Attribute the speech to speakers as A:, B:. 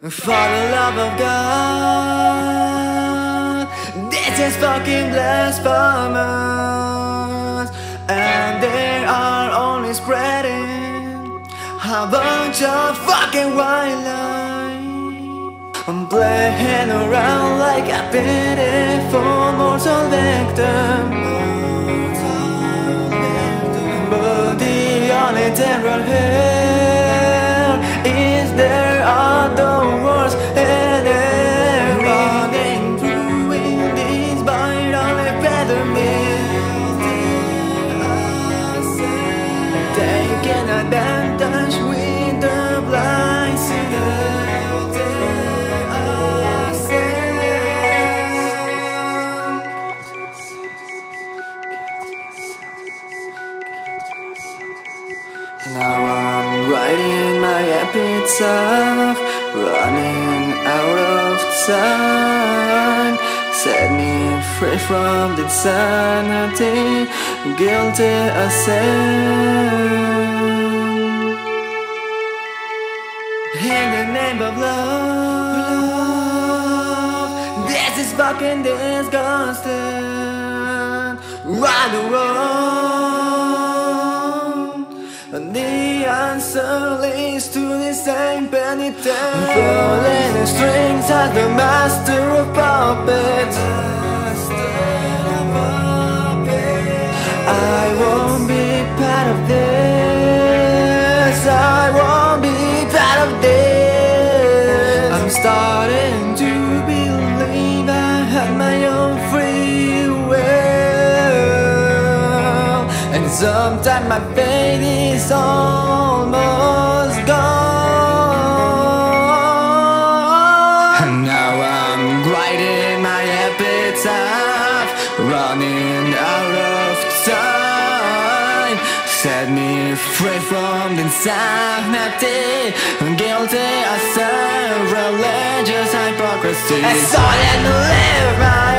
A: For the love of God, this is fucking blasphemous, and they are only spreading a bunch of fucking white lies. I'm playing around like a pitiful mortal victim. But the only terror here Taking advantage with the blind Now I'm writing my epitaph, running out of time. Set me free from the insanity, guilty as sin. In the name of love, this is fucking disgusting. Right or wrong, and the answer leads to the same penitence. Pulling the strings as the master of puppets. Sometimes my faith is almost gone. And now I'm writing my epitaph, running out of time. Set me free from the insanity, guilty as a religious hypocrisy. I saw and live God.